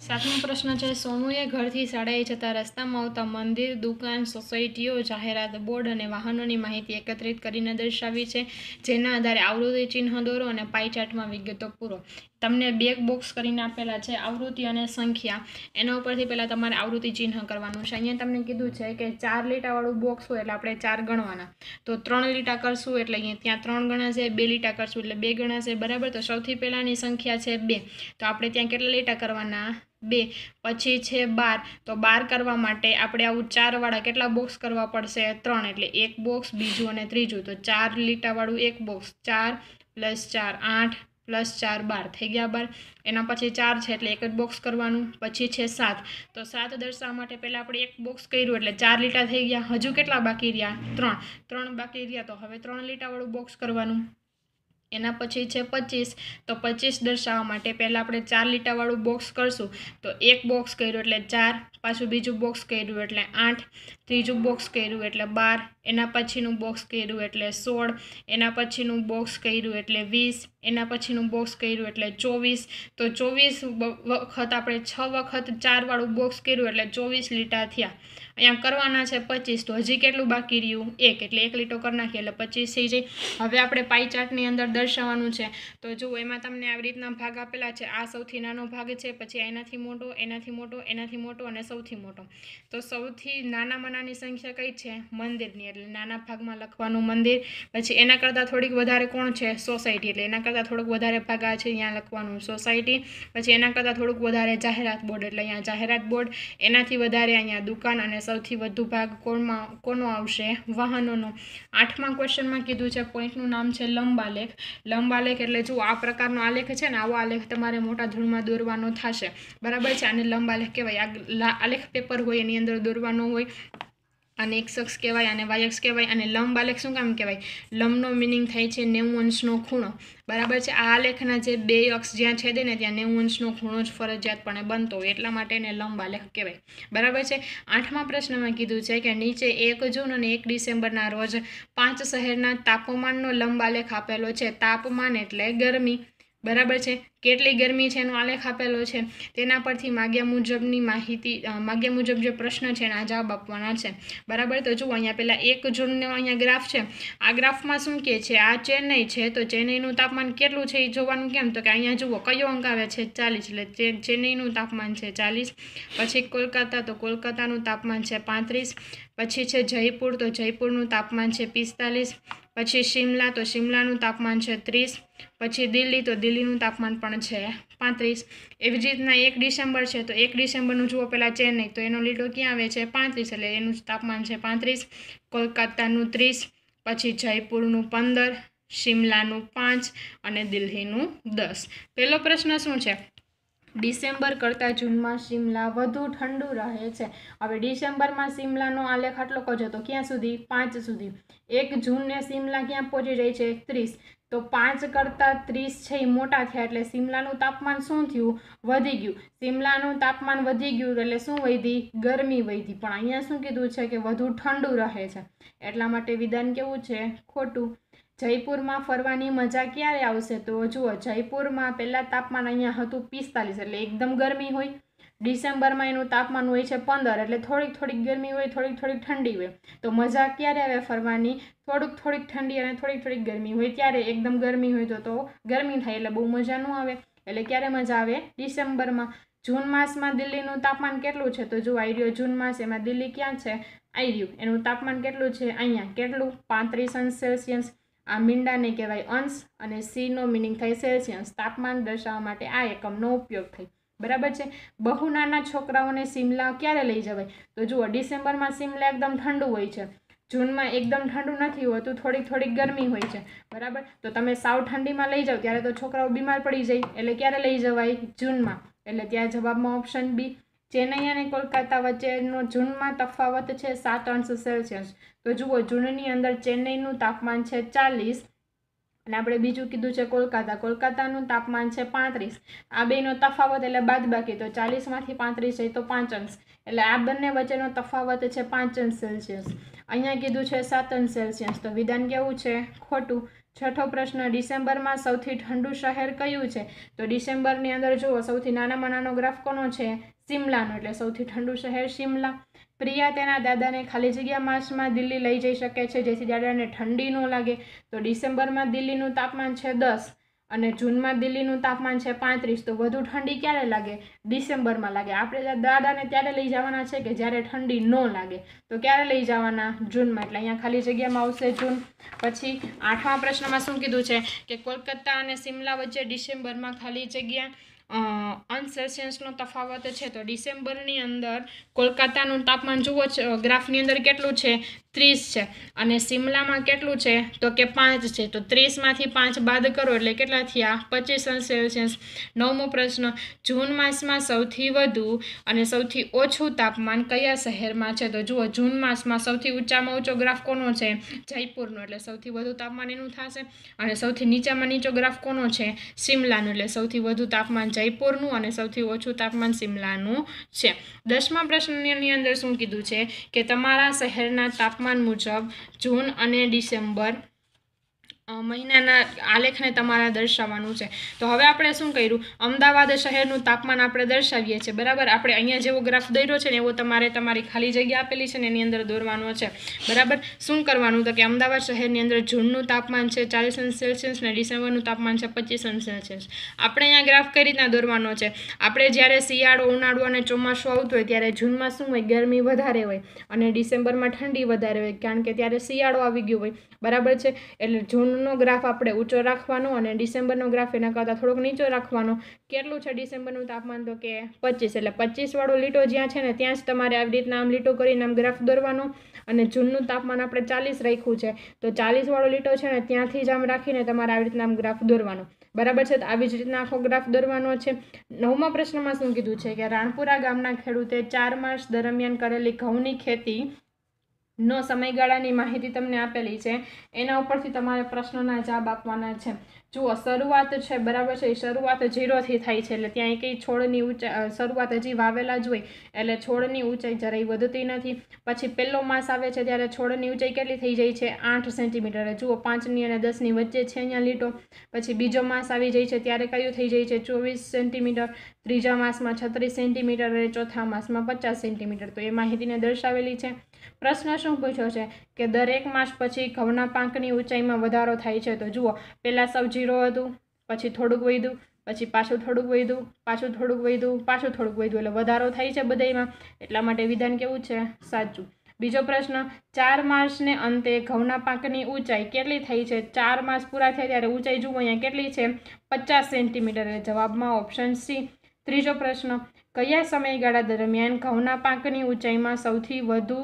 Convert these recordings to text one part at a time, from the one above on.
સાતમો પ્રશ્ન છે, સોનુએ ઘરથી શાળાએ જતા રસ્તામાં આવતા મંદિર, દુકાન, સોસાયટીઓ, જાહેરાત બોર્ડ અને વાહનોની માહિતી એકત્રિત કરીને દર્શાવી છે, જેના આધારે આવૃત્તિ ચિહ્ન દોરો અને પાઈચાર્ટમાં વિગતો પૂરો. તમને બે બોક્સ કરીને આપેલા છે, આવૃત્તિ અને સંખ્યા. એના ઉપરથી પહેલાં તમારે આવૃત્તિ ચિહ્ન કરવાનું છે. અહીંયા તમને કીધું છે કે ચાર લીટાવાળું બોક્સ હોય એટલે આપણે ચાર ગણવાના. તો ત્રણ લીટા કરશું એટલે અહીંયા ત્યાં ત્રણ ગણાશે બે લીટા કરશું એટલે બે ગણાશે બરાબર? તો સૌથી પહેલાંની સંખ્યા છે બે. તો આપણે ત્યાં કેટલા લીટા કરવાના? બે, પછી છે બાર. તો બાર કરવા માટે આપણે આવું ચારવાળા કેટલા બોક્સ કરવા પડશે? ત્રણ. એટલે એક બોક્સ બીજું અને ત્રીજું. તો ચાર લીટાવાળું એક બોક્સ ચાર પ્લસ ચાર, આઠ પ્લસ ચાર, બાર. થઈ ગયા બાર. એના પછી ચાર છે એટલે એક જ બોક્સ કરવાનું. પછી છે સાત. તો સાત દર્શાવવા માટે પહેલાં આપણે એક બોક્સ કર્યું એટલે ચાર લીટા થઈ ગયા. હજુ કેટલા બાકી રહ્યા? ત્રણ. ત્રણ બાકી રહ્યા તો હવે ત્રણ લીટાવાળું બોક્સ કરવાનું. એના પછી છે પચીસ. તો પચીસ દર્શાવવા માટે પહેલાં આપણે ચાર લીટાવાળું બોક્સ કરશું. તો એક બોક્સ કર્યું એટલે ચાર પાછું બીજું બોક્સ કર્યું એટલે આઠ, ત્રીજું બોક્સ કર્યું એટલે બાર, એના પછીનું બોક્સ કર્યું એટલે સોળ, એના પછીનું બોક્સ કર્યું એટલે વીસ, એના પછીનું બોક્સ કર્યું એટલે ચોવીસ. તો ચોવીસ વખત આપણે છ વખત ચારવાળું બોક્સ કર્યું એટલે ચોવીસ લીટા થયા. અહીંયા કરવાના છે પચીસ, તો હજી કેટલું બાકી રહ્યું? એક, એટલે એક લીટો કરી નાખીએ એટલે પચીસ થઈ જાય. હવે આપણે પાઈ ચાર્ટની અંદર દર્શાવવાનું છે. તો જુઓ, એમાં તમને આવી રીતના ભાગ આપેલા છે. આ સૌથી નાનો ભાગ છે, પછી એનાથી મોટો એનાથી મોટો એનાથી મોટો અને સૌથી મોટો. તો સૌથી નાનામાં નાની સંખ્યા કઈ છે? મંદિરની. એટલે નાના ભાગમાં લખવાનું મંદિર, પછી એના કરતાં થોડીક વધારે કોણ છે? સોસાયટી. એટલે એના કરતાં થોડુંક વધારે ભાગ આ છે અહીંયા લખવાનું સોસાયટી. પછી એના કરતાં થોડુંક વધારે જાહેરાત બોર્ડ. એટલે અહીંયા જાહેરાત બોર્ડ, એનાથી વધારે અહીંયા દુકાન અને સૌથી વધુ ભાગ કોણમાં, કોનો આવશે? વાહનોનો. આઠમા ક્વેશ્ચનમાં કીધું છે, પોઈન્ટનું નામ છે લંબાલેખ. લંબાલેખ એટલે જો આ પ્રકારનો આલેખ છે ને, આવો આલેખ તમારે મોટા ધૂળમાં દોરવાનો થશે. બરાબર છે? આને લંબાલેખ કહેવાય. આ આલેખ પેપર હોય, એની અંદર દોરવાનો હોય. આને એક્સ અક્ષ કહેવાય અને વાયક્ષ કહેવાય અને લંબ આલેખ શું કામ કહેવાય? લંબનો મિનિંગ થાય છે નેવું અંશનો ખૂણો. બરાબર છે? આ આલેખના જે બે અક્ષ જ્યાં છેદે ને ત્યાં નેવું અંશનો ખૂણો જ ફરજિયાતપણે બનતો હોય. એટલા માટે એને લંબ આલેખ કહેવાય. બરાબર છે? આઠમા પ્રશ્નમાં કીધું છે કે નીચે એક જૂન અને એક ડિસેમ્બરના રોજ પાંચ શહેરના તાપમાનનો લંબ આલેખ આપેલો છે. તાપમાન એટલે ગરમી. બરાબર છે? કેટલી ગરમી છે એનો આલેખ આપેલો છે? તેના પરથી માગ્યા મુજબની માહિતી માગ્યા મુજબ જે પ્રશ્ન છે એના જવાબ આપવાના છે. બરાબર? તો જુઓ, અહીંયા પહેલાં એક જૂનનો અહીંયા ગ્રાફ છે. આ ગ્રાફમાં શું કહે છે? આ ચેન્નઈ છે, તો ચેન્નઈનું તાપમાન કેટલું છે એ જોવાનું કેમ? તો કે અહીંયા જુઓ, કયો અંક આવે છે? ચાલીસ. એટલે ચેન્નઈનું તાપમાન છે ચાલીસ. પછી કોલકાતા, તો કોલકાતાનું તાપમાન છે પાંત્રીસ. પછી છે જયપુર, તો જયપુરનું તાપમાન છે પિસ્તાલીસ. પછી શિમલા તો શિમલાનું તાપમાન છે ત્રીસ, પછી દિલ્હી તો દિલ્હીનું તાપમાન પણ છે પાંત્રીસ. એવી જ રીતના એક ડિસેમ્બર છે તો એક ડિસેમ્બરનું જુઓ પહેલાં ચેન્નઈ, તો એનો લીટો ક્યાં આવે છે? પાંત્રીસ, એટલે એનું તાપમાન છે પાંત્રીસ. કોલકાતાનું ત્રીસ, પછી જયપુરનું પંદર, શિમલાનું પાંચ અને દિલ્હીનું દસ. પહેલો પ્રશ્ન શું છે? ડિસેમ્બર કરતાં જૂનમાં શિમલા વધુ ઠંડુ રહે છે. હવે ડિસેમ્બરમાં શિમલાનો આલેખ આટલો કજો તો ક્યાં સુધી? પાંચ સુધી. એક જૂનને શિમલા ક્યાં પહોંચી જાય છે? ત્રીસ. તો પાંચ કરતાં ત્રીસ છે એ મોટા થયા એટલે શિમલાનું તાપમાન શું થયું? વધી ગયું. શિમલાનું તાપમાન વધી ગયું એટલે શું વધી? ગરમી વધી. પણ અહીંયા શું કીધું છે કે વધુ ઠંડુ રહે છે. એટલા માટે વિધાન કેવું છે? ખોટું. જયપુરમાં ફરવાની મજા ક્યારે આવશે? તો જુઓ, જયપુરમાં પહેલાં તાપમાન અહીંયા હતું પિસ્તાલીસ એટલે એકદમ ગરમી હોય. ડિસેમ્બરમાં એનું તાપમાન હોય છે પંદર એટલે થોડીક થોડીક ગરમી હોય, થોડીક થોડીક ઠંડી હોય. તો મજા ક્યારે આવે ફરવાની? થોડુંક થોડીક ઠંડી અને થોડીક થોડીક ગરમી હોય. ત્યારે એકદમ ગરમી હોય તો તો ગરમી થાય એટલે બહુ મજા ન આવે. એટલે ક્યારે મજા આવે? ડિસેમ્બરમાં. જૂન માસમાં દિલ્હીનું તાપમાન કેટલું છે? તો જો આવી રહ્યો જૂન માસ, એમાં દિલ્હી ક્યાં છે? આવી રહ્યું. એનું તાપમાન કેટલું છે? અહીંયા કેટલું? પાંત્રીસ અંશ સેલ્સિયસ. આ મીંડાને કહેવાય અંશ અને સીનો મિનિંગ થાય સેલ્સિયસ. તાપમાન દર્શાવવા માટે આ એકમનો ઉપયોગ થાય. બરાબર છે? બહુ નાના છોકરાઓને શિમલા ક્યારે લઈ જવાય? તો જુઓ, ડિસેમ્બરમાં શિમલા એકદમ ઠંડુ હોય છે. જૂનમાં એકદમ ઠંડુ નથી હોતું થોડીક થોડીક ગરમી હોય છે. બરાબર? તો તમે સાવ ઠંડીમાં લઈ જાઓ, ત્યારે તો છોકરાઓ બીમાર પડી જાય. એટલે ક્યારે લઈ જવાય? જૂનમાં. એટલે ત્યાં જવાબમાં ઓપ્શન બી ચેન્નઈ અને કોલકાતા વચ્ચેનો જૂનમાં તફાવત છે સાત અંશ સેલ્સિયસ. તો જુઓ, જૂનની અંદર ચેન્નઈનું તાપમાન છે ચાલીસ અને આપણે બીજું કીધું છે કોલકાતા. કોલકાતાનું તાપમાન છે પાંત્રીસ. આ બેનો તફાવત એટલે બાદ બાકી તો ચાલીસમાંથી પાંત્રીસ જાય તો પાંચ અંશ. એટલે આ બંને વચ્ચેનો તફાવત છે પાંચ અંશ સેલ્સિયસ. અહીંયા કીધું છે સાત અંશ સેલ્સિયસ. તો વિધાન કેવું છે? ખોટું. છઠ્ઠો પ્રશ્ન, ડિસેમ્બરમાં સૌથી ઠંડુ શહેર કયું છે? તો ડિસેમ્બરની અંદર જુઓ, સૌથી નાનામાં નાનો ગ્રાફ કોનો છે? શિમલાનો. એટલે સૌથી ઠંડુ શહેર શિમલા. પ્રિયા તેના દાદાને ખાલી જગ્યા માસમાં દિલ્હી લઈ જઈ શકે છે, જેથી દાદાને ઠંડી ન લાગે. તો ડિસેમ્બરમાં દિલ્હીનું તાપમાન છે દસ અને જૂનમાં દિલ્હીનું તાપમાન છે પાંત્રીસ. તો વધુ ઠંડી ક્યારે લાગે? ડિસેમ્બરમાં લાગે. આપણે દાદાને ત્યારે લઈ જવાના છે કે જ્યારે ઠંડી ન લાગે? તો ક્યારે લઈ જવાના? જૂનમાં. એટલે અહીંયા ખાલી જગ્યામાં આવશે જૂન. પછી આઠમા પ્રશ્નમાં શું કીધું છે? કે કોલકાતા અને સિમલા વચ્ચે ડિસેમ્બરમાં ખાલી જગ્યા અંશ સેલ્સિયસનો તફાવત છે. તો ડિસેમ્બરની અંદર કોલકાતાનું તાપમાન જુઓ ગ્રાફની અંદર કેટલું છે? ત્રીસ છે. અને સિમલામાં કેટલું છે? તો કે પાંચ છે. તો ત્રીસમાંથી પાંચ બાદ કરો એટલે કેટલા થયા? પચીસ સેલ્સિયસ. નવમો પ્રશ્ન, જૂન માસમાં સૌથી વધુ અને સૌથી ઓછું તાપમાન કયા શહેરમાં છે? તો જુઓ, જૂન માસમાં સૌથી ઊંચામાં ઊંચો ગ્રાફ કોનો છે? જયપુરનો, એટલે સૌથી વધુ તાપમાન એનું થશે. અને સૌથી નીચામાં નીચો ગ્રાફ કોનો છે? સિમલાનો એટલે સૌથી વધુ તાપમાન જયપુરનું અને સૌથી ઓછું તાપમાન સિમલાનું છે. દસમા પ્રશ્નની અંદર શું કીધું છે કે તમારા શહેરના તાપમાન મુજબ જૂન અને ડિસેમ્બર મહિનાના આલેખને તમારે દર્શાવવાનું છે. તો હવે આપણે શું કર્યું? અમદાવાદ શહેરનું તાપમાન આપણે દર્શાવીએ છીએ. બરાબર? આપણે અહીંયા જેવો ગ્રાફ દોર્યો છે ને, એવો તમારે તમારી ખાલી જગ્યા આપેલી છે ને, એની અંદર દોરવાનો છે. બરાબર? શું કરવાનું? તો કે અમદાવાદ શહેરની અંદર જૂનનું તાપમાન છે, ચાલીસ અંશ સેલ્સિયસ ને ડિસેમ્બરનું તાપમાન છે, પચીસ અંશ સેલ્સિયસ. આપણે અહીંયા ગ્રાફ કઈ રીતના દોરવાનો છે? આપણે જ્યારે શિયાળો, ઉનાળો અને ચોમાસું આવતું હોય, ત્યારે જૂનમાં શું હોય? ગરમી વધારે હોય અને ડિસેમ્બરમાં ઠંડી વધારે હોય. કારણ કે ત્યારે શિયાળો આવી ગયો હોય. બરાબર છે? એટલે જૂનનો ગ્રાફ આપણે ઊંચો રાખવાનો અને ડિસેમ્બરનો ગ્રાફ એના કરતાં થોડોક નીચો રાખવાનો. કેટલું છે ડિસેમ્બરનું તાપમાન? તો કે પચીસ. એટલે પચીસવાળો લીટો જ્યાં છે ને, ત્યાં જ તમારે આવી રીતના આમ લીટો કરીને આમ ગ્રાફ દોરવાનો અને જૂનનું તાપમાન આપણે ચાલીસ રાખ્યું છે. તો ચાલીસવાળો લીટો છે ને, ત્યાંથી જ આમ રાખીને તમારે આવી રીતના આમ ગ્રાફ દોરવાનો. બરાબર છે? તો આવી જ રીતના આખો ગ્રાફ દોરવાનો છે. નવમા પ્રશ્નમાં શું કીધું છે કે રાણપુરા ગામના ખેડૂતે ચાર માસ દરમિયાન કરેલી ઘઉંની ખેતી નો સમયગાળાની માહિતી તમને આપેલી છે. એના ઉપરથી તમારે પ્રશ્નોના જવાબ આપવાના છે. જુઓ, શરૂઆત છે, બરાબર છે, એ શરૂઆત ઝીરોથી થાય છે, એટલે ત્યાં કંઈ છોડની ઊંચાઈ શરૂઆત હજી વાવેલા જ હોય, એટલે છોડની ઊંચાઈ જરાય વધતી નથી. પછી પહેલો માસ આવે છે ત્યારે છોડની ઊંચાઈ કેટલી થઈ જાય છે? આઠ સેન્ટીમીટર. જુઓ, પાંચની અને દસની વચ્ચે છે અહીંયા લીટો. પછી બીજો માસ આવી જાય છે ત્યારે કયું થઈ જાય છે? ચોવીસ સેન્ટીમીટર. ત્રીજા માસમાં છત્રીસ સેન્ટીમીટર અને ચોથા માસમાં પચાસ સેન્ટીમીટર. તો એ માહિતીને દર્શાવેલી છે. પ્રશ્ન શું પૂછ્યો છે? કે દરેક માસ પછી ઘઉંના પાંકની ઊંચાઈમાં વધારો થાય છે. તો જુઓ, પહેલાં સૌ જીરો હતું, પછી થોડુંક વધ્યું, પછી પાછું થોડુંક વધ્યું, પાછું થોડુંક વધ્યું, પાછું થોડુંક વધ્યું, એટલે વધારો થાય છે બધામાં એટલા માટે વિધાન કેવું છે? સાચું. બીજો પ્રશ્ન, ચાર માસને અંતે ઘઉંના પાકની ઊંચાઈ કેટલી થઈ છે? ચાર માસ પૂરા થયા ત્યારે ઊંચાઈ જુઓ, અહીંયા કેટલી છે? પચાસ સેન્ટીમીટર. જવાબમાં ઓપ્શન સી. ત્રીજો પ્રશ્ન, કયા સમયગાળા દરમિયાન ઘઉંના પાકની ઊંચાઈમાં સૌથી વધુ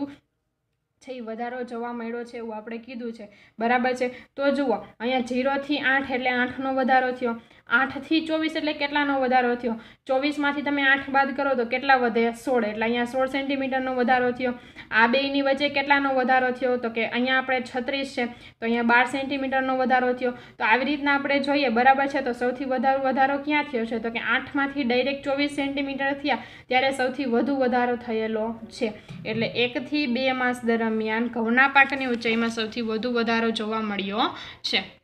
છે એ વધારો જોવા મળ્યો છે એવું આપણે કીધું છે. બરાબર છે? તો જુઓ, અહીંયા જીરોથી આઠ એટલે આઠનો વધારો થયો. આઠથી ચોવીસ એટલે કેટલાનો વધારો થયો? ચોવીસમાંથી તમે આઠ બાદ કરો તો કેટલા વધે? સોળ. એટલે અહીંયા સોળ સેન્ટીમીટરનો વધારો થયો. આ બેયની વચ્ચે કેટલાનો વધારો થયો? તો કે અહીંયા આપણે છત્રીસ છે. તો અહીંયા બાર સેન્ટીમીટરનો વધારો થયો. તો આવી રીતના આપણે જોઈએ, બરાબર છે? તો સૌથી વધારે, વધારો ક્યાં થયો છે? તો કે આઠમાંથી ડાયરેક્ટ ચોવીસ સેન્ટીમીટર થયા, ત્યારે સૌથી વધુ વધારો થયેલો છે. એટલે એકથી બે માસ દરમિયાન ઘઉંના પાકની ઊંચાઈમાં સૌથી વધુ વધારો જોવા મળ્યો છે.